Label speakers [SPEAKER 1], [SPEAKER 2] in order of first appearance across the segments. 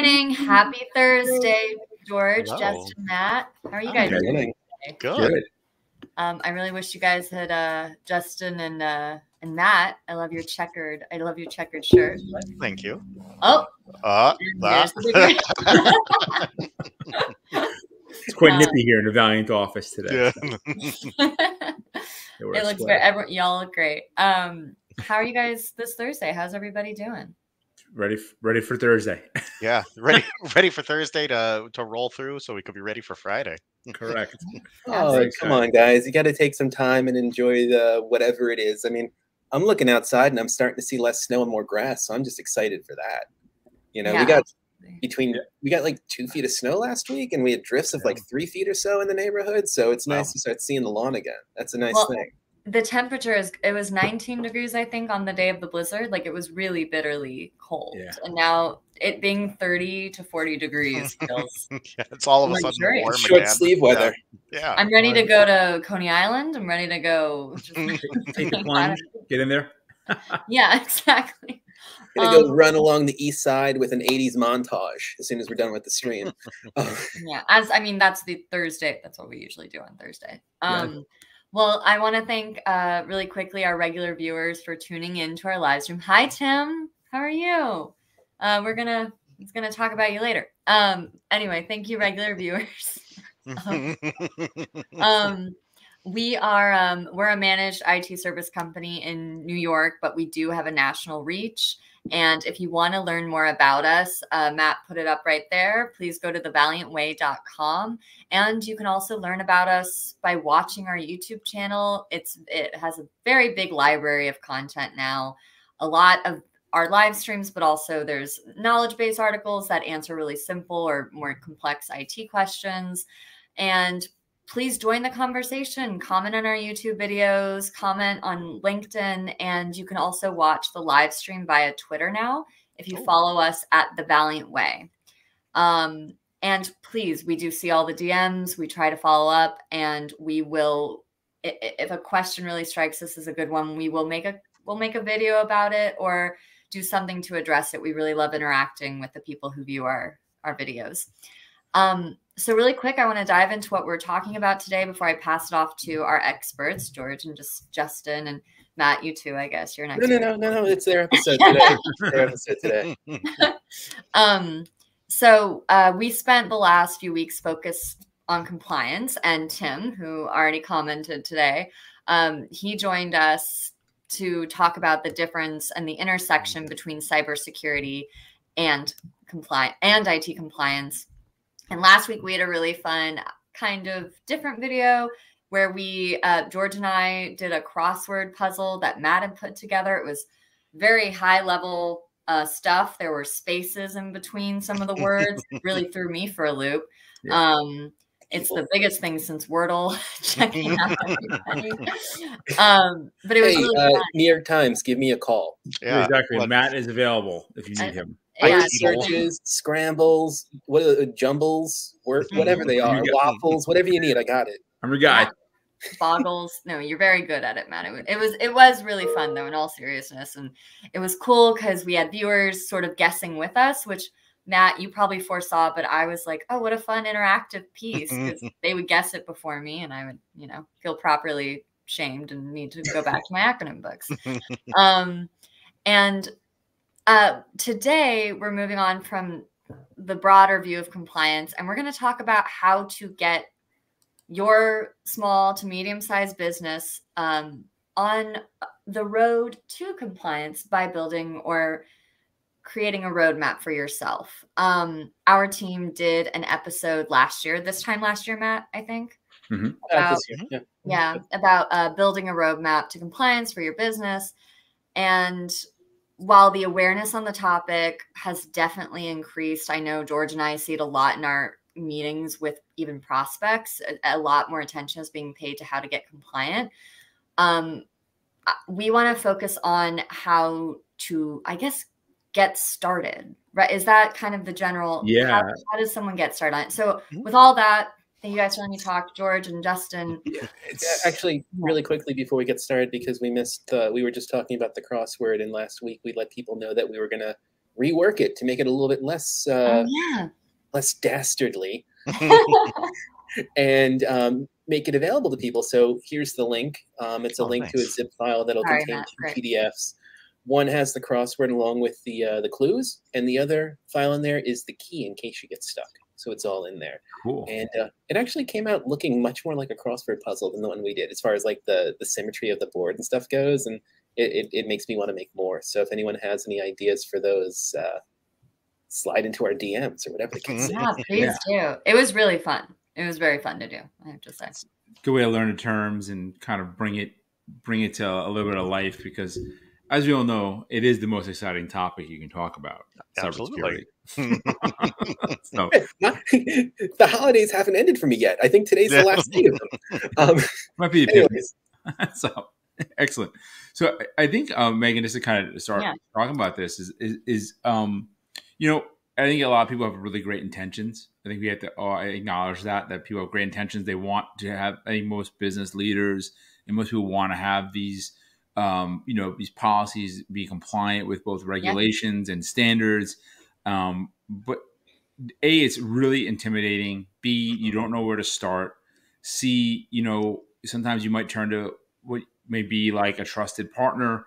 [SPEAKER 1] Good morning. Happy Thursday, George, Hello. Justin, Matt. How are you guys doing?
[SPEAKER 2] Good.
[SPEAKER 1] Um, I really wish you guys had uh, Justin and uh, and Matt. I love your checkered. I love your checkered shirt.
[SPEAKER 2] Thank you.
[SPEAKER 1] Oh.
[SPEAKER 2] Uh,
[SPEAKER 3] it's quite um, nippy here in the Valiant office today.
[SPEAKER 1] Yeah. it looks great. Everyone, y'all look great. Um, how are you guys this Thursday? How's everybody doing?
[SPEAKER 3] Ready ready for Thursday.
[SPEAKER 2] yeah, ready ready for Thursday to to roll through, so we could be ready for Friday.
[SPEAKER 3] Correct.
[SPEAKER 4] oh, come uh, on, guys! You got to take some time and enjoy the whatever it is. I mean, I'm looking outside and I'm starting to see less snow and more grass, so I'm just excited for that. You know, yeah. we got between yeah. we got like two feet of snow last week, and we had drifts of like three feet or so in the neighborhood. So it's nice wow. to start seeing the lawn again. That's a nice well, thing
[SPEAKER 1] the temperature is it was 19 degrees i think on the day of the blizzard. Like it was really bitterly cold. Yeah. and now it being 30 to 40 degrees feels
[SPEAKER 2] yeah, it's all of a sudden warm
[SPEAKER 4] short sleeve weather.
[SPEAKER 2] Yeah. yeah.
[SPEAKER 1] i'm ready to go to coney island. I'm ready to go
[SPEAKER 3] just, take the plunge. Get in there.
[SPEAKER 1] Yeah exactly.
[SPEAKER 4] I'm gonna um, go run along the east side with an 80s montage as soon as we're done with the stream.
[SPEAKER 1] Yeah as i mean that's the thursday. That's what we usually do on thursday. Um yeah well, I want to thank uh, really quickly our regular viewers for tuning in to our live stream. Hi, Tim. How are you? Uh, we're gonna it's gonna talk about you later. Um, anyway, thank you, regular viewers. um, um, we are um, we're a managed IT service company in New York, but we do have a national reach. And if you want to learn more about us, uh, Matt put it up right there. Please go to thevaliantway.com. And you can also learn about us by watching our YouTube channel. It's it has a very big library of content now. A lot of our live streams, but also there's knowledge base articles that answer really simple or more complex IT questions. And please join the conversation. Comment on our YouTube videos, comment on LinkedIn, and you can also watch the live stream via Twitter now if you oh. follow us at The Valiant Way. Um, and please, we do see all the DMs. We try to follow up, and we will. If a question really strikes us as a good one, we will make a we'll make a video about it or do something to address it. We really love interacting with the people who view our our videos. Um, so, really quick, I want to dive into what we're talking about today before I pass it off to our experts, George and just Justin and Matt. You too, I guess. You're next.
[SPEAKER 4] No, no, no, no, no. It's their episode today. their episode today.
[SPEAKER 1] um, so uh, we spent the last few weeks focused on compliance, and Tim, who already commented today, um, he joined us to talk about the difference and the intersection between cybersecurity and compliance and IT compliance and last week we had a really fun kind of different video where we, uh, George and I did a crossword puzzle that Matt had put together. It was very high level uh, stuff. There were spaces in between some of the words. really threw me for a loop. Yeah. Um, it's the biggest thing since Wordle. Checking out um, but it was hey, really uh,
[SPEAKER 4] New York Times. Give me a call.
[SPEAKER 3] Yeah, exactly. Matt is available if you need I, him
[SPEAKER 4] yeah, searches, scrambles, what uh, jumbles, mm-hmm. whatever they are, waffles, whatever you need. I got it.
[SPEAKER 3] I'm your guy.
[SPEAKER 1] Boggles. No, you're very good at it, man. It, it was it was really fun though, in all seriousness, and it was cool because we had viewers sort of guessing with us, which Matt, you probably foresaw, but I was like, oh, what a fun interactive piece because they would guess it before me, and I would, you know, feel properly shamed and need to go back to my acronym books. Um, and uh, today, we're moving on from the broader view of compliance, and we're going to talk about how to get your small to medium sized business um, on the road to compliance by building or creating a roadmap for yourself. Um, our team did an episode last year, this time last year, Matt, I think. Mm-hmm. About, yeah. yeah, about uh, building a roadmap to compliance for your business. And while the awareness on the topic has definitely increased, I know George and I see it a lot in our meetings with even prospects. A, a lot more attention is being paid to how to get compliant. Um, we want to focus on how to, I guess, get started. Right? Is that kind of the general?
[SPEAKER 3] Yeah.
[SPEAKER 1] How, how does someone get started? So, mm-hmm. with all that, Thank you guys for letting me talk, George and Justin.
[SPEAKER 4] Yeah, actually, really quickly before we get started, because we missed, uh, we were just talking about the crossword, and last week we let people know that we were going to rework it to make it a little bit less uh, oh, yeah. less dastardly, and um, make it available to people. So here's the link. Um, it's a oh, link nice. to a zip file that'll Sorry, contain Matt, two PDFs. One has the crossword along with the uh, the clues, and the other file in there is the key in case you get stuck. So it's all in there.
[SPEAKER 3] Cool.
[SPEAKER 4] And uh, it actually came out looking much more like a crossword puzzle than the one we did, as far as like the the symmetry of the board and stuff goes. And it, it, it makes me want to make more. So if anyone has any ideas for those, uh, slide into our DMs or whatever the case
[SPEAKER 1] Yeah, please yeah. do. It was really fun. It was very fun to do. I have to say.
[SPEAKER 3] Good way to learn the terms and kind of bring it bring it to a little bit of life because as we all know, it is the most exciting topic you can talk about.
[SPEAKER 2] Absolutely.
[SPEAKER 4] so. the holidays haven't ended for me yet. I think today's the last day of them. Um,
[SPEAKER 3] Might be the so excellent. So I think um, Megan, just to kind of start yeah. talking about this is, is, is um, you know, I think a lot of people have really great intentions. I think we have to uh, acknowledge that that people have great intentions. They want to have. I think most business leaders and most people want to have these um, you know, these policies be compliant with both regulations yeah. and standards. Um, but A, it's really intimidating. B, you don't know where to start. C, you know, sometimes you might turn to what may be like a trusted partner,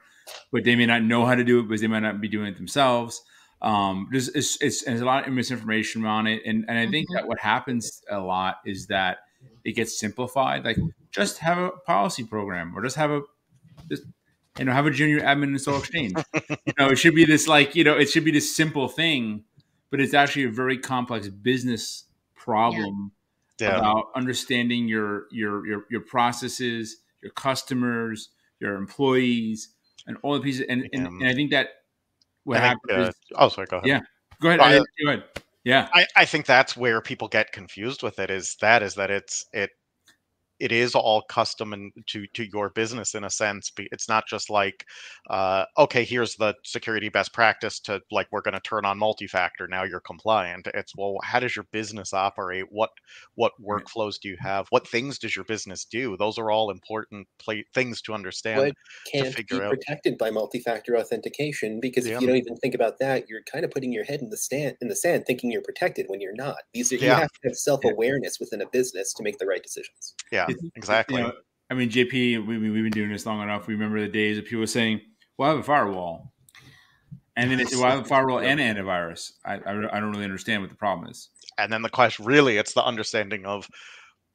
[SPEAKER 3] but they may not know how to do it because they might not be doing it themselves. Um, there's, it's, it's, there's a lot of misinformation on it. And, and I think mm-hmm. that what happens a lot is that it gets simplified. Like just have a policy program or just have a just you know have a junior admin install exchange. You know it should be this like you know it should be this simple thing but it's actually a very complex business problem yeah. About understanding your, your your your processes your customers your employees and all the pieces and, and, and i think that
[SPEAKER 2] what I think, happens uh, oh sorry go ahead.
[SPEAKER 3] Yeah go ahead, uh, go ahead. yeah.
[SPEAKER 2] I, I think that's where people get confused with it is that is that it's it it is all custom and to to your business in a sense it's not just like uh, okay here's the security best practice to like we're going to turn on multi-factor now you're compliant. It's well how does your business operate? What what workflows do you have? What things does your business do? Those are all important play, things to understand what
[SPEAKER 4] can't be out. protected by multi-factor authentication? Because yeah. if you don't even think about that you're kind of putting your head in the stand in the sand thinking you're protected when you're not. These are, yeah. you have to have self-awareness within a business to make the right decisions.
[SPEAKER 2] Yeah exactly. You know,
[SPEAKER 3] I mean, JP, we, we've been doing this long enough. We remember the days of people saying, "Well, I have a firewall," and then it's, "Well, I have a firewall and antivirus." I, I, I don't really understand what the problem is.
[SPEAKER 2] And then the question, really, it's the understanding of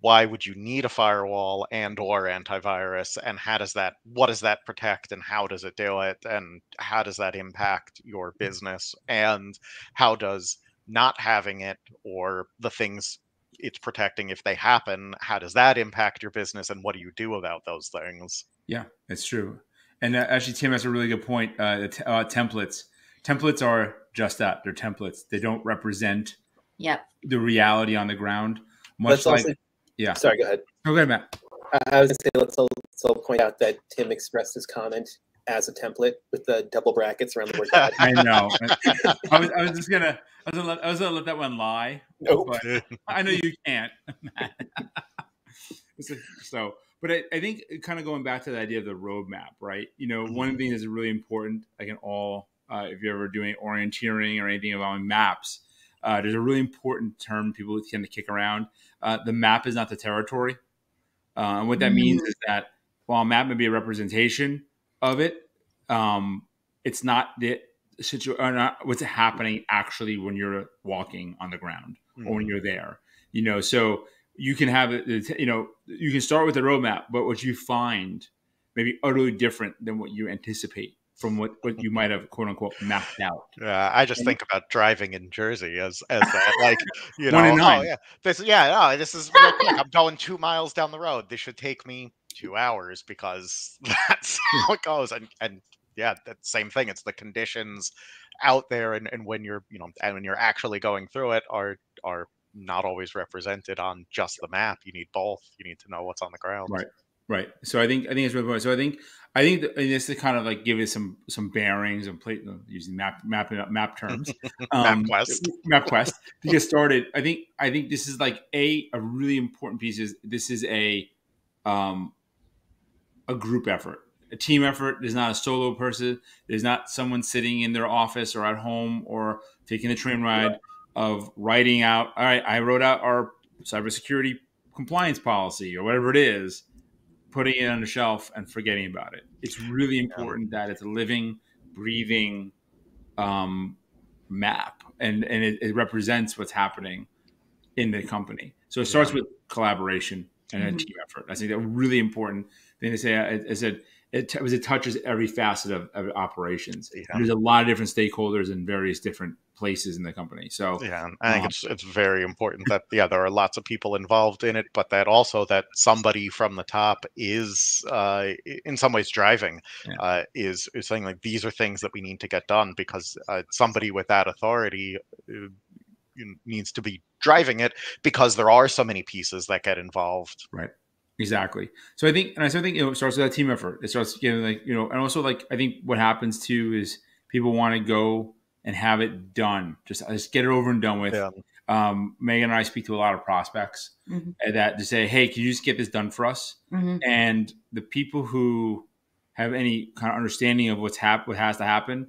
[SPEAKER 2] why would you need a firewall and or antivirus and how does that what does that protect and how does it do it and how does that impact your business and how does not having it or the things it's protecting if they happen how does that impact your business and what do you do about those things?
[SPEAKER 3] Yeah it's true. And uh, actually tim has a really good point uh, t- uh, templates. Templates are just that they're templates. They don't represent
[SPEAKER 1] yep.
[SPEAKER 3] the reality on the ground much let's like also, yeah.
[SPEAKER 4] Sorry go ahead.
[SPEAKER 3] Go ahead matt.
[SPEAKER 4] I was going to say let's also point out that tim expressed his comment as a template with the double brackets around the word.
[SPEAKER 3] I know. I was, I was just gonna. I was gonna, let, I was gonna let that one lie.
[SPEAKER 4] Nope.
[SPEAKER 3] But I know you can't. so, but I, I, think kind of going back to the idea of the roadmap, right? You know, mm-hmm. one thing the that's really important, like in all, uh, if you're ever doing orienteering or anything about maps, uh, there's a really important term people tend to kick around. Uh, the map is not the territory. Uh, and what that mm-hmm. means is that while a map may be a representation, of it. Um, it's not the situation, not what's happening actually when you're walking on the ground mm-hmm. or when mm-hmm. you're there. You know, so you can have it. You know, you can start with a roadmap, but what you find may be utterly different than what you anticipate from what, what you might have quote unquote mapped out.
[SPEAKER 2] Yeah, I just and, think about driving in Jersey as as that, like you know, oh yeah, this yeah, no, this is. I'm going two miles down the road. This should take me two hours because that's how it goes. And and yeah, that same thing. It's the conditions out there, and, and when you're you know, and when you're actually going through it, are are not always represented on just the map. You need both. You need to know what's on the ground.
[SPEAKER 3] Right. Right. So I think I think it's really important. So I think I think this to kind of like give it some some bearings and plate using map map map terms.
[SPEAKER 2] Um, MapQuest.
[SPEAKER 3] MapQuest to get started. I think I think this is like a a really important piece. Is this is a um, a group effort. a team effort. There's not a solo person. There's not someone sitting in their office or at home or taking the train ride of writing out. All right, I wrote out our cybersecurity compliance policy or whatever it is, putting it on the shelf and forgetting about it. It's really important that it's a living, breathing um, map and and it, it, represents what's happening in the company. So it starts with collaboration and mm-hmm. a team effort. I think that's really important thing to say. I, I said it, t- it touches every facet of, of operations. Yeah. There's a lot of different stakeholders in various different places in the company. So
[SPEAKER 2] yeah, I think um, it's it's very important that yeah there are lots of people involved in it, but that also that somebody from the top is uh, in some ways driving yeah. uh, is is saying like these are things that we need to get done because uh, somebody with that authority uh, needs to be driving it because there are so many pieces that get involved.
[SPEAKER 3] Right. Exactly. So I think, and I think you know, it starts with that team effort. It starts getting like you know, and also like I think what happens too is people want to go and have it done. Just just get it over and done with. Yeah. Um, Megan and I speak to a lot of prospects mm-hmm. that to say, hey, can you just get this done for us? Mm-hmm. And the people who have any kind of understanding of what's hap- what has to happen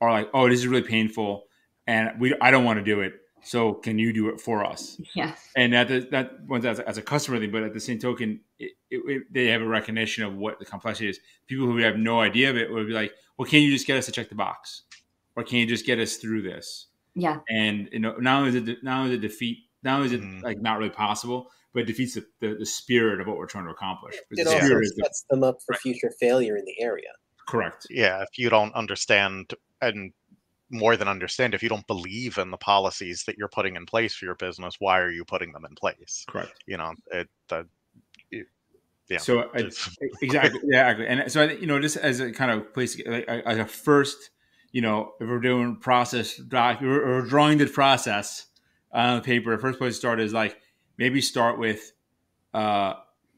[SPEAKER 3] are like, oh, this is really painful, and we I don't want to do it. So can you do it for us?
[SPEAKER 1] Yeah.
[SPEAKER 3] And that that one's as, as a customer thing, but at the same token, it, it, it, they have a recognition of what the complexity is. People who have no idea of it would be like, "Well, can you just get us to check the box, or can you just get us through this?"
[SPEAKER 1] Yeah.
[SPEAKER 3] And you know, not only is it not only is it defeat, not only is it mm. like not really possible, but it defeats the, the, the, spirit of what we're trying to accomplish.
[SPEAKER 4] It also sets the, them up for right. future failure in the area.
[SPEAKER 3] Correct.
[SPEAKER 2] Yeah, if you don't understand and more than understand if you don't believe in the policies that you're putting in place for your business why are you putting them in place?
[SPEAKER 3] Correct.
[SPEAKER 2] You know it, uh, it
[SPEAKER 3] yeah so I, exactly yeah exactly and so I, you know just as a kind of place like, as a first you know if we're doing process doc or drawing the process on the paper the first place to start is like maybe start with uh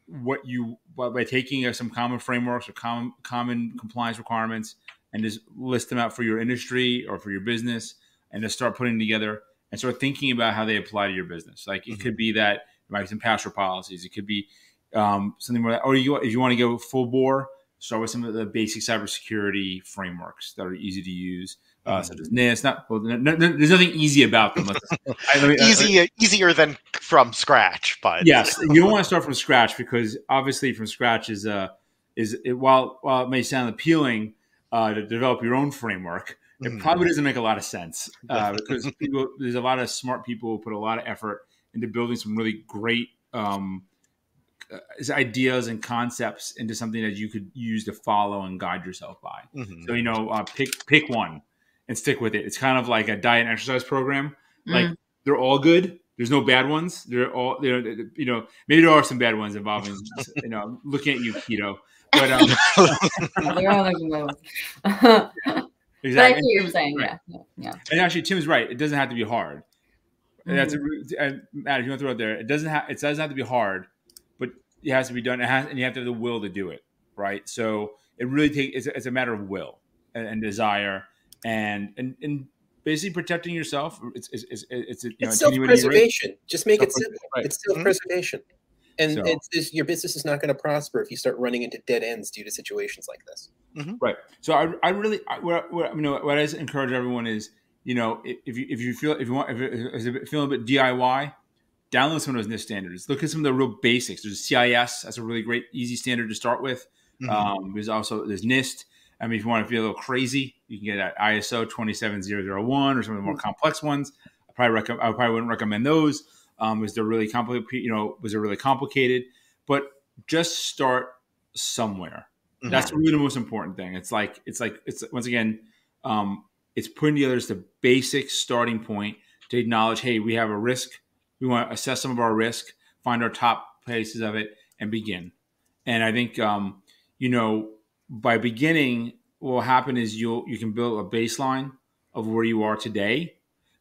[SPEAKER 3] what you by taking some common frameworks or common common compliance requirements and just list them out for your industry or for your business and just start putting together and start thinking about how they apply to your business. Like it mm-hmm. could be that there might be some password policies. It could be um, something where, or you, if you want to go full bore, start with some of the basic cybersecurity frameworks that are easy to use. Uh, mm-hmm. such as NIST. Not well, no, no, there's nothing easy about them.
[SPEAKER 2] I mean, Easy, uh, easier than from scratch, but
[SPEAKER 3] yes, you don't want to start from scratch because obviously from scratch is uh is it, while while it may sound appealing, uh, to develop your own framework, it mm-hmm. probably doesn't make a lot of sense uh, because people, there's a lot of smart people who put a lot of effort into building some really great um, uh, ideas and concepts into something that you could use to follow and guide yourself by. Mm-hmm. So you know, uh, pick pick one and stick with it. It's kind of like a diet and exercise program. Mm. Like they're all good. There's no bad ones. They're all you know. You know, maybe there are some bad ones involving. you know, looking at you, keto. But um,
[SPEAKER 1] exactly. But I you're saying. Right. Yeah. yeah,
[SPEAKER 3] And actually, Tim's right. It doesn't have to be hard. Mm-hmm. That's a, and Matt. If you want to throw it there, it doesn't have. It doesn't have to be hard, but it has to be done. It has, and you have to have the will to do it. Right. So it really takes. It's, it's, a matter of will and, and, desire, and and and basically protecting yourself. It's it's it's, it's, you know,
[SPEAKER 4] it's self preservation. Just make it simple. Right. It's self preservation. Mm-hmm. And so, it's, it's, your business is not going to prosper if you start running into dead ends due to situations like this.
[SPEAKER 3] Mm-hmm. Right. So I, I really, I, what, what, you know, what I encourage everyone is, you know, if you if you feel if you want if you're feeling a bit DIY, download some of those NIST standards. Look at some of the real basics. There's CIS. That's a really great, easy standard to start with. Mm-hmm. Um, there's also there's NIST. I mean, if you want to feel a little crazy, you can get that ISO 27001 or some of the more mm-hmm. complex ones. I probably recommend. I probably wouldn't recommend those. Um, was there really complicated? You know, was it really complicated? But just start somewhere. Mm-hmm. That's really the most important thing. It's like it's like it's once again, um, it's putting together the basic starting point to acknowledge, hey, we have a risk. We want to assess some of our risk, find our top places of it, and begin. And I think um, you know by beginning, what will happen is you'll you can build a baseline of where you are today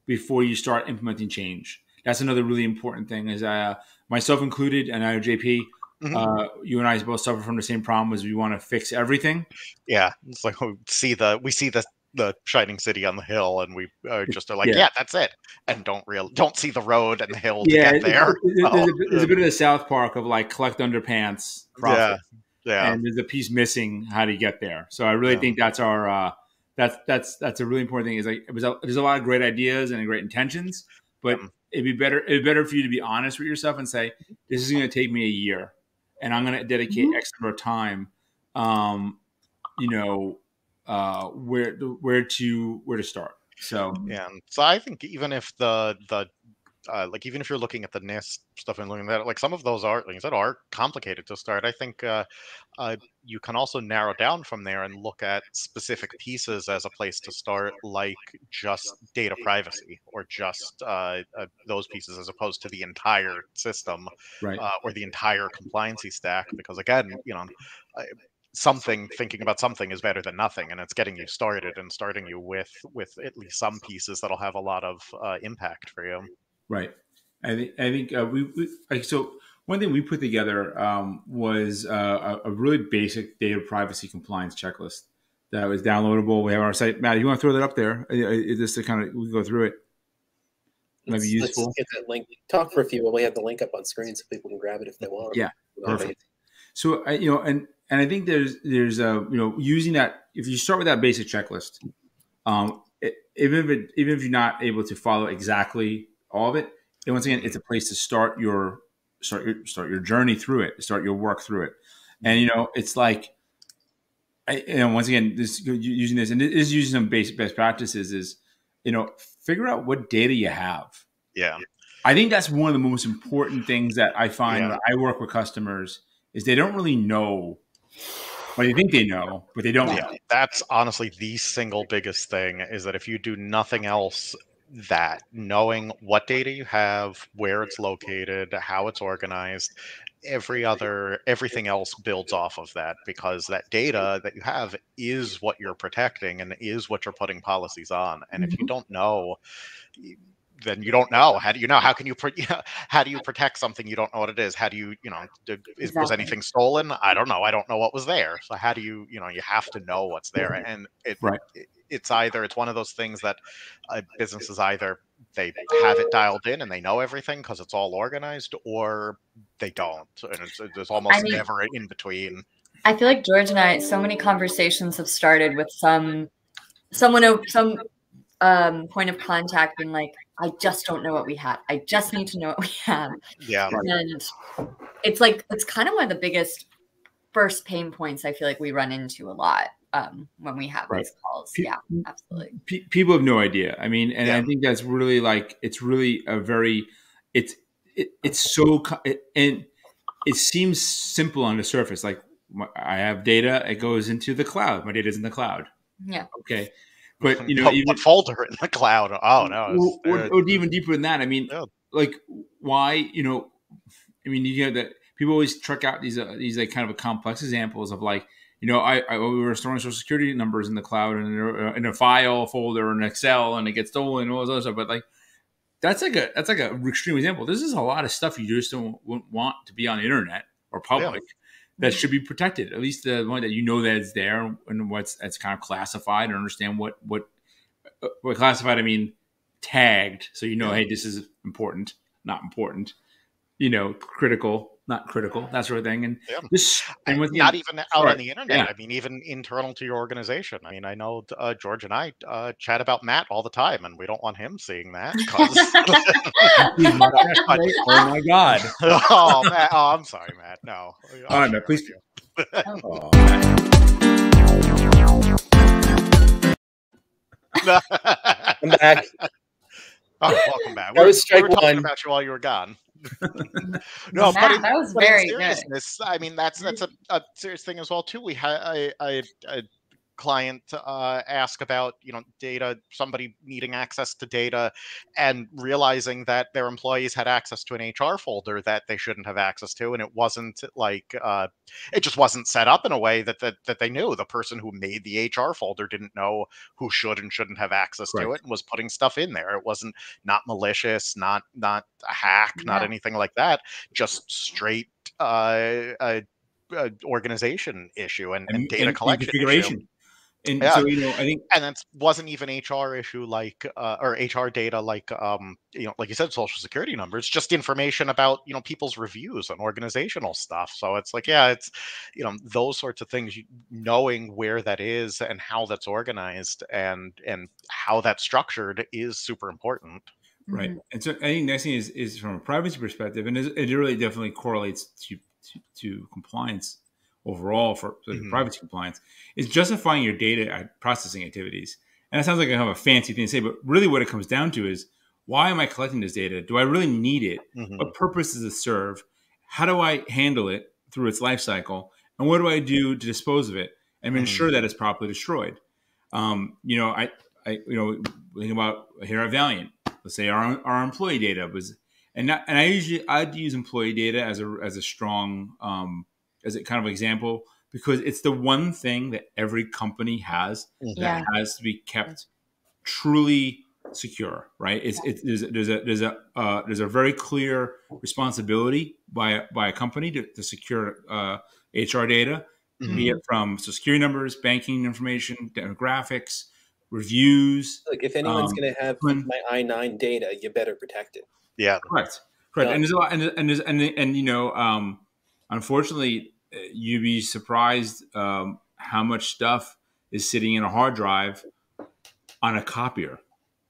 [SPEAKER 3] before you start implementing change that's another really important thing is uh, myself included and I know JP Mm-hmm. Uh, you and I both suffer from the same problem as we want to fix everything.
[SPEAKER 2] Yeah, it's like we see the we see the the shining city on the hill, and we uh, just are like, yeah. yeah. that's it, and don't real don't see the road and the hill to yeah, get there.
[SPEAKER 3] It, oh. there's, a, there's, a, bit of the South Park of like collect underpants. Yeah. Yeah. And there's a piece missing how to get there. So I really yeah. think that's our uh, that's that's that's a really important thing. Is like it was a, there's a lot of great ideas and great intentions, but it'd be better it'd be better for you to be honest with yourself and say this is going to take me a year, and I'm going to dedicate mm-hmm. Of time. Um, you know, uh, where where to where to start. So
[SPEAKER 2] yeah, so I think even if the the uh, like even if you're looking at the NIST stuff and looking at that, like some of those are things that are complicated to start. I think uh, uh, you can also narrow down from there and look at specific pieces as a place to start, like just data privacy or just uh, uh, those pieces as opposed to the entire system
[SPEAKER 3] right.
[SPEAKER 2] Uh, or the entire compliancy stack. Because again, you know, something thinking about something is better than nothing and it's getting you started and starting you with with at least some pieces that'll have a lot of uh, impact for you
[SPEAKER 3] right. I think i think uh, we, we like so one thing we put together um, was uh, a, a, really basic data privacy compliance checklist that was downloadable. We have our site. Matt you want to throw that up there? Is this to kind of we go through it?
[SPEAKER 4] Might be useful let's get that link. Talk for a few while. We have the link up on screen so people can grab it if they want.
[SPEAKER 3] Yeah. Perfect. so you know and and I think there's there's a you know using that if you start with that basic checklist, um, it, even if it, even if you're not able to follow exactly all of it, and once again, it's a place to start your start your start your journey through it, start your work through it, and you know it's like, I, you know, once again, this using this and it is using some basic best practices is, you know, figure out what data you have.
[SPEAKER 2] Yeah,
[SPEAKER 3] I think that's one of the most important things that I find yeah. when I work with customers is they don't really know well, you think they know, but they don't. Yeah, know.
[SPEAKER 2] that's honestly the single biggest thing is that if you do nothing else, that knowing what data you have, where it's located, how it's organized, every other everything else builds off of that because that data that you have is what you're protecting and is what you're putting policies on. And if you mm-hmm. don't know, then you don't know. How do you know? How can you how do you protect something you don't know what it is? How do you you know is, exactly. was anything stolen? I don't know. I don't know what was there. So how do you you know you have to know what's there, and it,
[SPEAKER 3] right.
[SPEAKER 2] it it's either it's one of those things that a business is either they have it dialed in and they know everything because it's all organized, or they don't, and it's, there's almost I mean, never in between.
[SPEAKER 1] I feel like George and I, so many conversations have started with some someone some um, point of contact and like, I just don't know what we have. I just need to know what we have.
[SPEAKER 2] Yeah.
[SPEAKER 1] And it's like, it's kind of one of the biggest first pain points I feel like we run into a lot um, when we have right. these calls. Pe- yeah, absolutely.
[SPEAKER 3] Pe- people have no idea. I mean, and yeah. I think that's really like, it's really a very, it's, it, it's so, it, and it seems simple on the surface. Like I have data, it goes into the cloud. My data's in the cloud.
[SPEAKER 1] Yeah.
[SPEAKER 3] Okay but you know,
[SPEAKER 2] what, even folder in the cloud? Oh no,
[SPEAKER 3] or, or, or, even deeper than that. I mean, yeah. like why? You know, I mean, you know that people always truck out these uh, these like kind of a complex examples of like, you know, I, I we were storing social security numbers in the cloud and in, in a file folder or an Excel, and it gets stolen and all this other stuff. But like, that's like a that's like an extreme example. This is a lot of stuff you just don't want to be on the internet or public. Yeah that should be protected. At least the one that you know that is there and what's that's kind of classified and understand what what uh, what classified. I mean tagged, so you know, hey, this is important, not important. You know, critical, not critical, that sort of thing. And yeah. this,
[SPEAKER 2] and with not even out sorry. on the internet. Yeah. I mean, even internal to your organization. I mean, I know uh, George and I uh, chat about Matt all the time, and we don't want him seeing that.
[SPEAKER 3] oh my god!
[SPEAKER 2] oh, Matt, oh, I'm sorry, Matt. No.
[SPEAKER 3] All right, Matt, please. oh,
[SPEAKER 4] I'm back.
[SPEAKER 2] Oh, welcome back. We, was we were talking one. about you while you were gone.
[SPEAKER 1] no, but in, that was very
[SPEAKER 2] seriousness, good. I mean, that's that's a, a, serious thing as well too. We had I, I, I client uh, ask about you know data somebody needing access to data and realizing that their employees had access to an hr folder that they shouldn't have access to and it wasn't like uh, it just wasn't set up in a way that, that that they knew. The person who made the hr folder didn't know who should and shouldn't have access to it and was putting stuff in there. It wasn't not malicious not not a hack yeah. not anything like that just straight uh, uh, organization issue and, and, and data and collection issue
[SPEAKER 3] And yeah. so you know, I think,
[SPEAKER 2] and that wasn't even HR issue like uh, or HR data like um you know like you said social security numbers, just information about you know people's reviews and organizational stuff. So it's like yeah, it's you know those sorts of things, knowing where that is and how that's organized and and how that's structured is super important.
[SPEAKER 3] Right, mm-hmm. and so I think next thing is is from a privacy perspective, and it really definitely correlates to to, to compliance overall for, mm-hmm. privacy compliance is justifying your data processing activities. And that sounds like I have a fancy thing to say, but really what it comes down to is why am I collecting this data? Do I really need it? Mm-hmm. What purpose does it serve? How do I handle it through its life cycle? And what do I do to dispose of it and mm-hmm. ensure that it's properly destroyed? Um, you know, I, I, you know, think about here at Valiant. Let's say our our employee data was, and not, and I usually I'd use employee data as a as a strong um, as a kind of example because it's the one thing that every company has mm-hmm. that has to be kept truly secure right? It's, it's there's, there's a there's a uh, there's a very clear responsibility by by a company to, to secure uh, hr data mm-hmm. be it from so security numbers banking information demographics reviews
[SPEAKER 4] like if anyone's um, going to have when, my i9 data you better protect it.
[SPEAKER 2] Yeah.
[SPEAKER 3] Correct. Correct. And there's a lot and and, and, and you know um unfortunately, you'd be surprised um, how much stuff is sitting in a hard drive on a copier.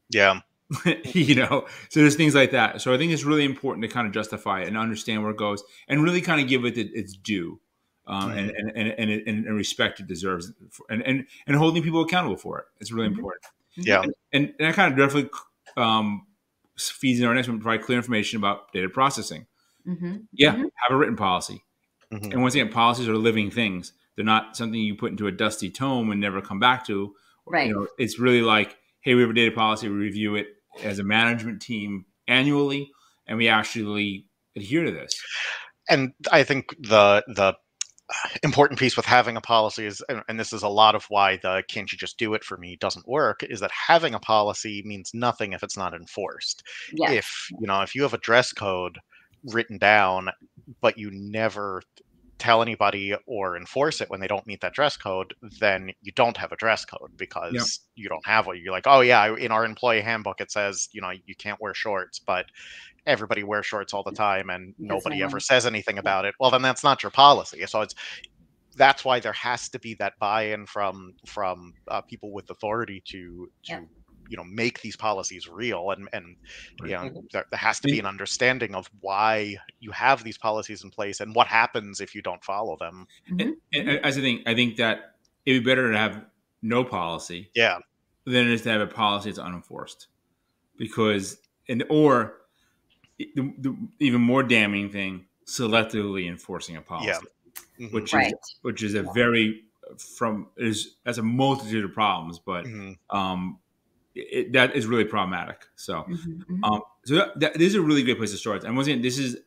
[SPEAKER 2] Yeah.
[SPEAKER 3] you know, so there's things like that. So I think it's really important to kind of justify it and understand where it goes and really kind of give it its due. Um, mm-hmm. and, and, and, and, and, respect it deserves and, and, and holding people accountable for it. It's really mm-hmm. important.
[SPEAKER 2] Yeah.
[SPEAKER 3] And, and, that kind of definitely um, feeds into our next one, provide clear information about data processing. Mm-hmm. Yeah. Mm-hmm. Have a written policy Mm-hmm. And once again, policies are living things. They're not something you put into a dusty tome and never come back to.
[SPEAKER 1] Right.
[SPEAKER 3] You know, it's really like, hey, we have a data policy. We review it as a management team annually, and we actually adhere to this.
[SPEAKER 2] And I think the the important piece with having a policy is and this is a lot of why the can't you just do it for me doesn't work is that having a policy means nothing if it's not enforced yes. if you know if you have a dress code written down but you never tell anybody or enforce it when they don't meet that dress code, then you don't have a dress code because yep. you don't have one. You're like, oh yeah, in our employee handbook it says you know you can't wear shorts, but everybody wears shorts all the time and nobody ever says anything about it. Well, then that's not your policy. So it's that's why there has to be that buy-in from from uh, people with authority to to yeah you know make these policies real and and you know there, there has to be an understanding of why you have these policies in place and what happens if you don't follow them
[SPEAKER 3] mm-hmm. and, and as i think i think that it'd be better to have no policy
[SPEAKER 2] yeah
[SPEAKER 3] than it is to have a policy that's unenforced because and or the, the even more damning thing selectively enforcing a policy yeah. mm-hmm. which right. is which is a very from is has a multitude of problems but mm-hmm. um it, that is really problematic. So, mm-hmm, mm-hmm. um, so that, that, this is a really great place to start. And once again, this is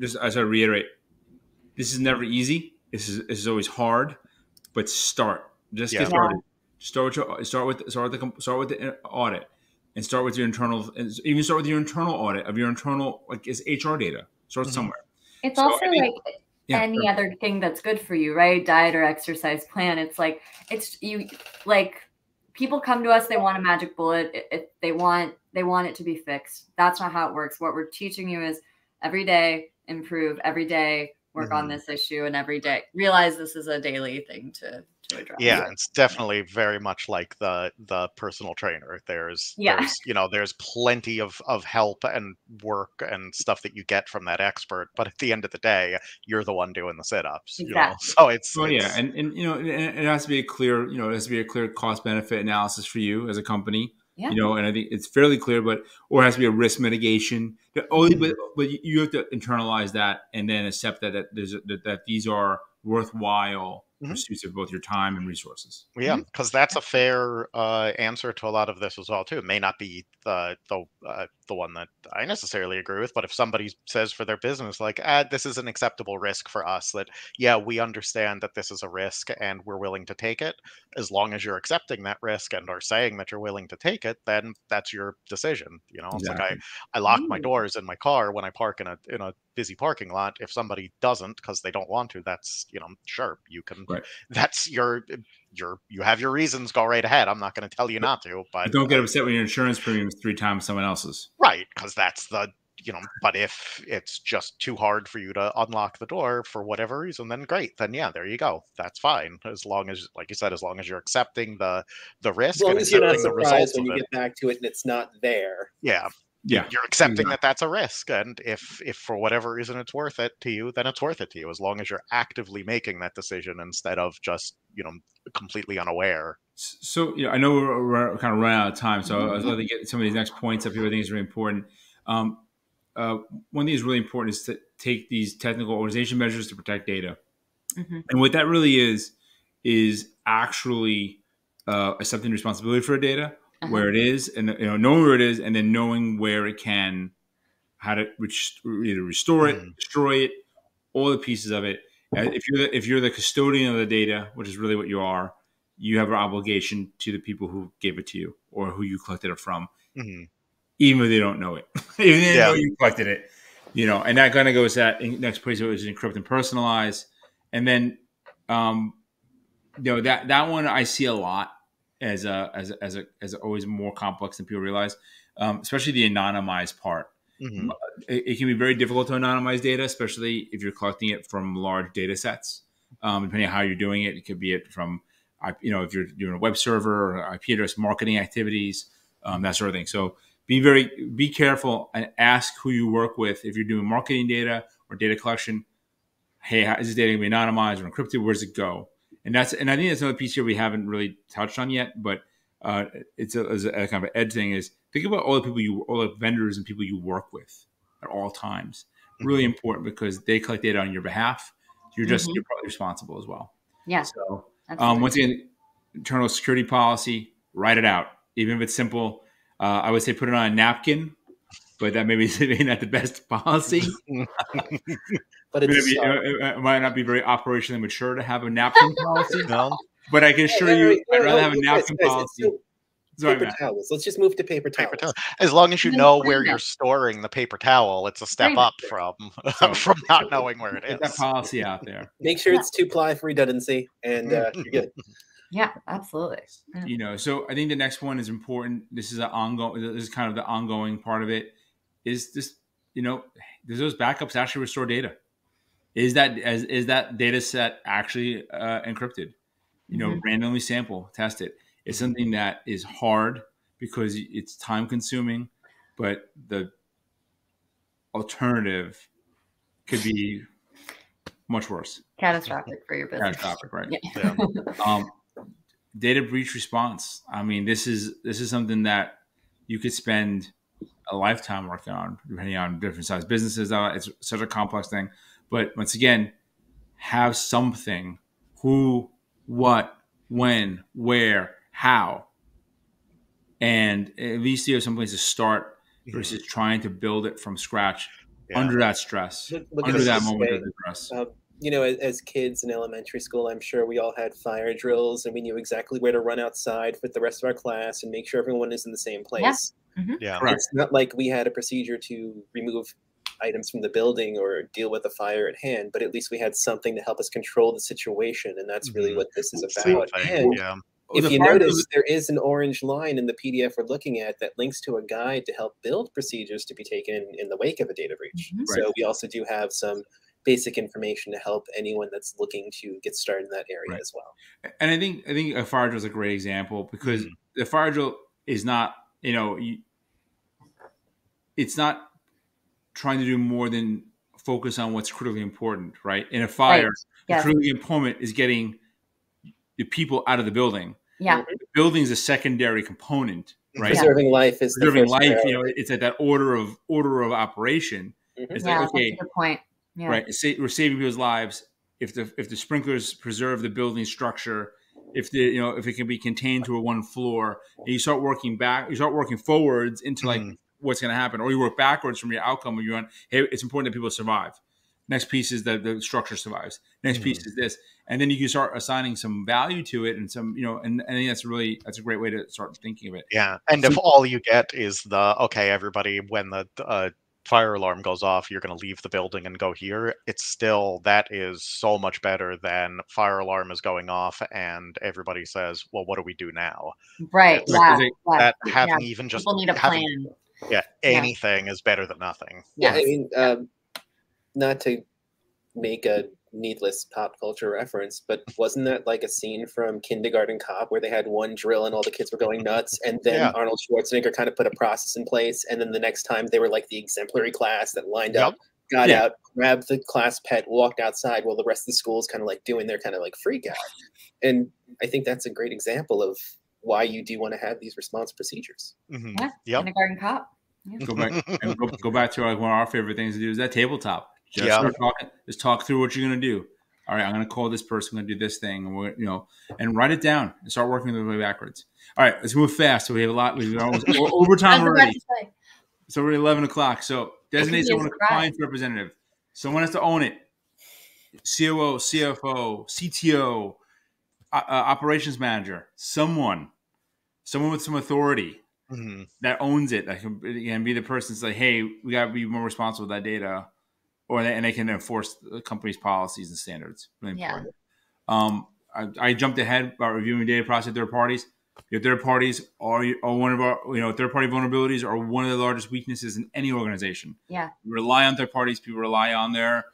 [SPEAKER 3] just as I reiterate, this is never easy. This is this is always hard, but start. Just yeah. get started. Start with your, start with start with the start with the audit, and start with your internal. Even start with your internal audit of your internal like is HR data. Start mm-hmm. somewhere.
[SPEAKER 1] It's so also like yeah, any sure. other thing that's good for you, right? Diet or exercise plan. It's like it's you like people come to us they want a magic bullet. If they want they want it to be fixed. That's not how it works. What we're teaching you is every day improve every day work mm-hmm. on this issue and every day. Realize this is a daily thing to
[SPEAKER 2] yeah, it's definitely very much like the the personal trainer. There's yeah, there's, you know, there's plenty of of help and work and stuff that you get from that expert, but at the end of the day, you're the one doing the sit ups. Exactly. You know? So it's oh,
[SPEAKER 3] well,
[SPEAKER 2] it's,
[SPEAKER 3] yeah, and and you know, it has to be a clear, you know, it has to be a clear cost benefit analysis for you as a company. Yeah. You know, and I think it's fairly clear, but or it has to be a risk mitigation. Only, but, but you have to internalize that and then accept that that, there's that, that these are worthwhile mm-hmm. pursuits of both your time and resources.
[SPEAKER 2] Yeah, because mm-hmm. that's a fair uh, answer to a lot of this as well too. It may not be the the uh, the one that I necessarily agree with, but if somebody says for their business like, ah, this is an acceptable risk for us, that yeah, we understand that this is a risk and we're willing to take it, as long as you're accepting that risk and are saying that you're willing to take it, then that's your decision. You know, it's exactly. like I I lock my mm. doors in my car when I park in a in a busy parking lot. If somebody doesn't because they don't want to, that's you know, sure you can. Right. That's your your you have your reasons. Go right ahead. I'm not going to tell you not to. But,
[SPEAKER 3] but don't get upset when your insurance premium is three times someone else's.
[SPEAKER 2] Right, because that's the you know, but if it's just too hard for you to unlock the door for whatever reason, then great. Then yeah, there you go. That's fine. As long as, like you said, as long as you're accepting the the risk.
[SPEAKER 4] As long as you're not surprised when you get back to it and it's not there.
[SPEAKER 2] Yeah.
[SPEAKER 3] Yeah.
[SPEAKER 2] You're accepting yeah. that that's a risk. And if if for whatever reason it's worth it to you, then it's worth it to you. As long as you're actively making that decision instead of just, you know, completely unaware.
[SPEAKER 3] So, you know, I know we're, we're kind of running out of time. So I was going to get some of these next points up here I think is really important. Um, uh, one thing that's really important is to take these technical organization measures to protect data. Mm-hmm. And what that really is, is actually uh, accepting responsibility for data, uh-huh. where it is, and you know knowing where it is, and then knowing where it can, how to which either restore it, mm. destroy it, all the pieces of it. Uh, if you're the, if you're the custodian of the data, which is really what you are, you have an obligation to the people who gave it to you or who you collected it from. Mm-hmm even if they don't know it, even if yeah. know you collected it. You know, and that kind of goes that next place was encrypt and personalize, and then, um, you know that that one I see a lot as a as a, as a as always more complex than people realize, um, especially the anonymized part. Mm-hmm. It, it, can be very difficult to anonymize data, especially if you're collecting it from large data sets. Um, depending on how you're doing it, it could be it from, you know, if you're doing a web server or IP address marketing activities, um, that sort of thing. So be very be careful and ask who you work with if you're doing marketing data or data collection. Hey, is this data going to be anonymized or encrypted? Where does it go? And that's and I think that's another piece here we haven't really touched on yet, but uh, it's, a, it's a, kind of an edge thing. Is think about all the people you, all the vendors and people you work with at all times. Really mm-hmm. important because they collect data on your behalf. You're just mm-hmm. you're probably responsible as well.
[SPEAKER 1] Yeah.
[SPEAKER 3] So um, once again, internal security policy. Write it out, even if it's simple uh, I would say put it on a napkin, but that maybe is not the best policy. but it's maybe, uh, it might not be very operationally mature to have a napkin policy. No. But I can assure you, I'd rather have a napkin guys, policy.
[SPEAKER 4] Sorry, paper Matt. towels. Let's just move to paper towels. Paper towel.
[SPEAKER 2] As long as you know where you're storing the paper towel, it's a step up from from not knowing where it is.
[SPEAKER 3] That policy out there.
[SPEAKER 4] Make sure it's two ply for redundancy, and uh, you're good.
[SPEAKER 1] Yeah, absolutely. Yeah.
[SPEAKER 3] You know, so I think the next one is important. This is an ongoing. This is kind of the ongoing part of it. Is this, you know, does those backups actually restore data? Is that as is that data set actually uh, encrypted? You know, mm-hmm. randomly sample, test it. It's something that is hard because it's time consuming, but the alternative could be much worse.
[SPEAKER 1] Catastrophic for your business.
[SPEAKER 3] Catastrophic, right? Yeah. yeah. Um, data breach response. I mean, this is this is something that you could spend a lifetime working on, depending on different size businesses. Uh, it's such a complex thing. But once again, have something who, what, when, where, how. And at least you have some place to start versus trying to build it from scratch yeah. under that stress, look, look under that moment of stress. Uh,
[SPEAKER 4] you know, as, as, kids in elementary school, I'm sure we all had fire drills and we knew exactly where to run outside with the rest of our class and make sure everyone is in the same place.
[SPEAKER 1] Yeah. Mm-hmm.
[SPEAKER 2] yeah.
[SPEAKER 4] It's not like we had a procedure to remove items from the building or deal with the fire at hand, but at least we had something to help us control the situation. And that's really mm-hmm. what this is about. And yeah. if you notice, there is an orange line in the PDF we're looking at that links to a guide to help build procedures to be taken in the wake of a data breach. Mm-hmm. So right. we also do have some basic information to help anyone that's looking to get started in that area right. as well.
[SPEAKER 3] And I think I think a fire drill is a great example because mm-hmm. the fire drill is not you know you, it's not trying to do more than focus on what's critically important, right? In a fire, right. yes. critically important is getting the people out of the building.
[SPEAKER 1] Yeah,
[SPEAKER 3] the building is a secondary component, right?
[SPEAKER 4] Preserving life is
[SPEAKER 3] preserving life. You know, it's at that order of order of operation.
[SPEAKER 1] Mm-hmm. It's yeah, like okay, good point
[SPEAKER 3] yeah. right? We're saving people's lives if the if the sprinklers preserve the building structure, if the you know if it can be contained to a one floor, and you start working back, you start working forwards into like mm. What's going to happen, or you work backwards from your outcome. Where you want, hey, it's important that people survive. Next piece is that the structure survives. Next mm. piece is this, and then you can start assigning some value to it, and some you know, and, and I think that's really that's a great way to start thinking of it.
[SPEAKER 2] Yeah, and so, if all you get is the okay, everybody, when the uh, fire alarm goes off, you're going to leave the building and go here. It's still that is so much better than fire alarm is going off and everybody says, "Well, what do we do now?"
[SPEAKER 1] Right. Yeah.
[SPEAKER 2] That having yeah. even just
[SPEAKER 1] people need a having,
[SPEAKER 2] plan. Yeah, anything yeah. is better than nothing.
[SPEAKER 4] Yeah, I mean, um, not to make a needless pop culture reference, but wasn't that like a scene from Kindergarten Cop where they had one drill and all the kids were going nuts, and then yeah. Arnold Schwarzenegger kind of put a process in place, and then the next time they were like the exemplary class that lined yep. up, got yeah. out, grabbed the class pet, walked outside, while the rest of the school is kind of like doing their kind of like freak out, and I think that's a great example of why you do want to have these response procedures.
[SPEAKER 1] Mm-hmm. Yeah, yep. Kindergarten Cop.
[SPEAKER 3] Yeah. Go back and go, go back to like one of our favorite things to do is that tabletop just yeah. start talking. Just talk through what you're going to do. All right, I'm going to call this person. I'm going to do this thing, and we're, you know, and write it down and start working the way backwards. All right, let's move fast. So we have a lot. We've almost overtime already. It's already 11 o'clock. So designate someone a compliance representative. Someone has to own it. COO, CFO, CTO, uh, uh, operations manager, someone, someone with some authority mm-hmm. that owns it. That can, can be the person that's like, hey, we got to be more responsible with that data or they, and they can enforce the company's policies and standards. Really yeah. Um, I, I, jumped ahead about reviewing data process third parties. Your third parties are, are one of our, you know, third party vulnerabilities are one of the largest weaknesses in any organization.
[SPEAKER 1] Yeah.
[SPEAKER 3] We rely on third parties. People rely on their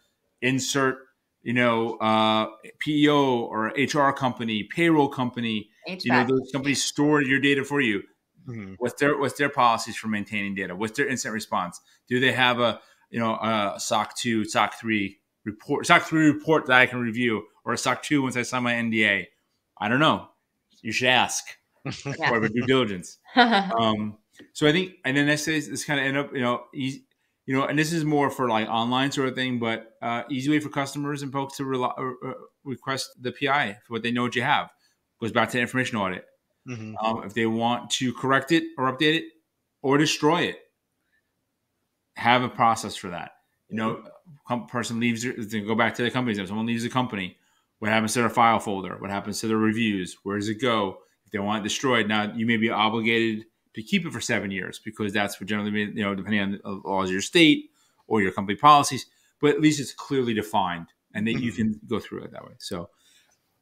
[SPEAKER 3] insert, you know, uh, PEO or HR company, payroll company. HVAC. You know, those companies store your data for you. Mm-hmm. What's their what's their policies for maintaining data? What's their instant response? Do they have a you know, a SOC 2, SOC 3 report, SOC 3 report that I can review, or a SOC 2 once I sign my NDA. I don't know. You should ask yeah. for due diligence. um, so I think, and then this says this kind of end up, you know, easy, you know, and this is more for like online sort of thing, but uh, easy way for customers and folks to rely, uh, request the PI for what they know what you have. Goes back to the information audit. Mm-hmm. Um, if they want to correct it or update it or destroy it, have a process for that. You know, person leaves, go back to the company. If someone leaves the company, what happens to their file folder? What happens to their reviews? Where does it go? If they want it destroyed, now you may be obligated to keep it for seven years because that's what generally, you know, depending on the laws of your state or your company policies. But at least it's clearly defined, and then you mm-hmm. can go through it that way. So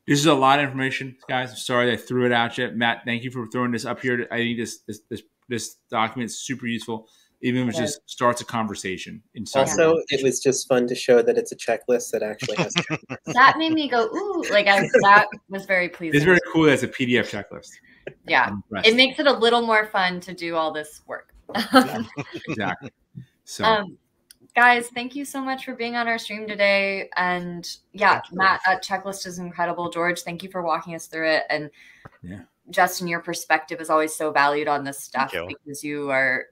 [SPEAKER 3] this is a lot of information, guys. I'm sorry I threw it at you, Matt. Thank you for throwing this up here. I think this this this, this document is super useful even if it just starts a conversation.
[SPEAKER 4] In also, it was just fun to show that it's a checklist that actually has.
[SPEAKER 1] that made me go ooh, like I, that was very pleasing.
[SPEAKER 3] It's very cool as a PDF checklist.
[SPEAKER 1] Yeah, it makes it a little more fun to do all this work.
[SPEAKER 3] exactly. So.
[SPEAKER 1] Um, guys, thank you so much for being on our stream today. And yeah, Matt, that checklist is incredible. George, thank you for walking us through it. And
[SPEAKER 3] yeah.
[SPEAKER 1] Justin, your perspective is always so valued on this stuff you. because you are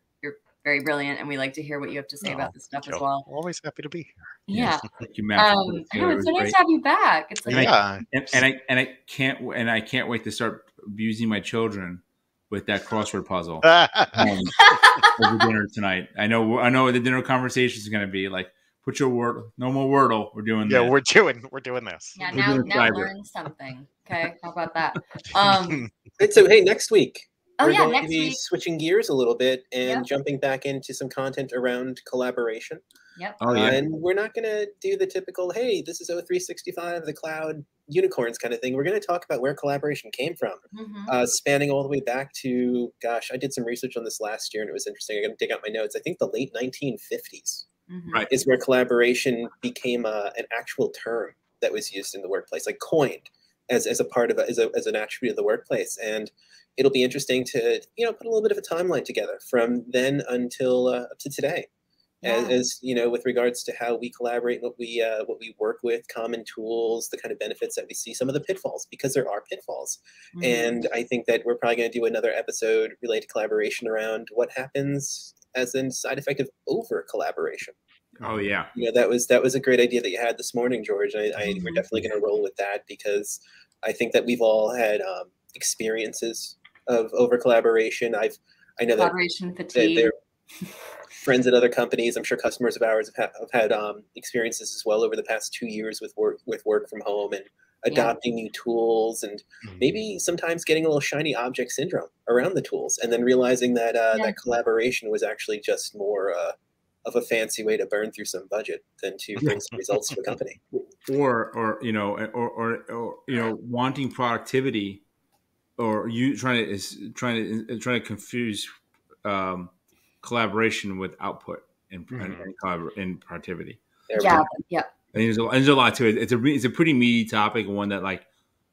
[SPEAKER 1] very brilliant, and we like to hear what you have to say oh, about this stuff as well.
[SPEAKER 2] Always happy to be
[SPEAKER 1] here. Yeah, thank you, Matt. Um, it's so nice to have you back. It's
[SPEAKER 3] like, yeah, and, and, I and I can't and I can't wait to start abusing my children with that crossword puzzle um, over dinner tonight. I know I know what the dinner conversation is going to be like. Put your word, no more wordle. We're doing.
[SPEAKER 2] Yeah, we're doing. We're doing this.
[SPEAKER 1] Yeah, now, now learn something. Okay, how about that? Um,
[SPEAKER 4] so hey, next week
[SPEAKER 1] Oh,
[SPEAKER 4] we're
[SPEAKER 1] yeah,
[SPEAKER 4] going to be week. switching gears a little bit and yep. jumping back into some content around collaboration.
[SPEAKER 1] Yep.
[SPEAKER 3] Oh, yeah. Uh,
[SPEAKER 4] and we're not going to do the typical, hey, this is O365, the cloud unicorns kind of thing. We're going to talk about where collaboration came from, mm-hmm. uh, spanning all the way back to, gosh, I did some research on this last year and it was interesting. I got to dig out my notes. I think the late 1950s mm-hmm. right. is where collaboration became uh, an actual term that was used in the workplace, like coined as, as a part of a, as, a, as an attribute of the workplace. And it'll be interesting to you know put a little bit of a timeline together from then until uh, up to today yeah. as, as, you know with regards to how we collaborate what we uh, what we work with common tools the kind of benefits that we see some of the pitfalls because there are pitfalls mm-hmm. and i think that we're probably going to do another episode related to collaboration around what happens as a side effect of over collaboration
[SPEAKER 3] oh yeah
[SPEAKER 4] you know that was that was a great idea that you had this morning george i, I mm-hmm. we're definitely going to roll with that because i think that we've all had um, experiences of over collaboration. I've I know
[SPEAKER 1] collaboration that, fatigue.
[SPEAKER 4] That they're friends at other companies. I'm sure customers of ours have, ha- have had um, experiences as well over the past two years with work with work from home and adopting yeah. new tools and mm-hmm. maybe sometimes getting a little shiny object syndrome around the tools and then realizing that uh, yeah. that collaboration was actually just more uh, of a fancy way to burn through some budget than to bring some results to a company.
[SPEAKER 3] Or, or you know, or, or, or you know, wanting productivity, or you trying to is trying to trying to confuse um, collaboration with output and, mm-hmm. and, collabor- and productivity.
[SPEAKER 1] Yeah, yeah.
[SPEAKER 3] And there's a, there's a lot to it. It's a it's a pretty meaty topic, one that like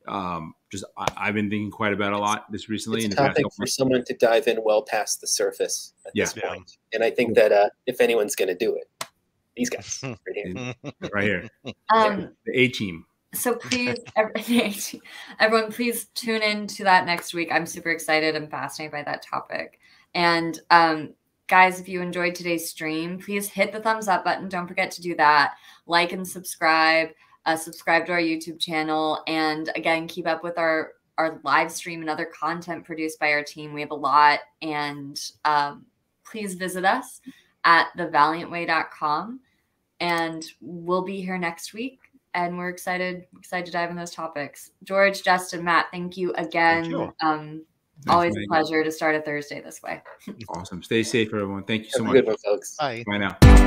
[SPEAKER 3] um, just I, have been thinking quite about a lot this recently.
[SPEAKER 4] It's a topic for someone to dive in well past the surface at yeah. this point. And I think that uh, if anyone's going to do it, these guys right
[SPEAKER 3] here, right here, um, the A team.
[SPEAKER 1] So please, everyone, please tune in to that next week. I'm super excited and fascinated by that topic. And um, guys, if you enjoyed today's stream, please hit the thumbs up button. Don't forget to do that. Like and subscribe uh, subscribe to our YouTube channel, and again, keep up with our our live stream and other content produced by our team. We have a lot, and um, please visit us at thevaliantway.com, and we'll be here next week. And we're excited excited to dive in those topics. George, Justin, Matt, thank you again. Thank you. Um, always a pleasure to start a Thursday this way.
[SPEAKER 3] awesome. Stay safe, everyone. Thank you so Have much.
[SPEAKER 4] Good one, folks.
[SPEAKER 3] Bye. Bye now.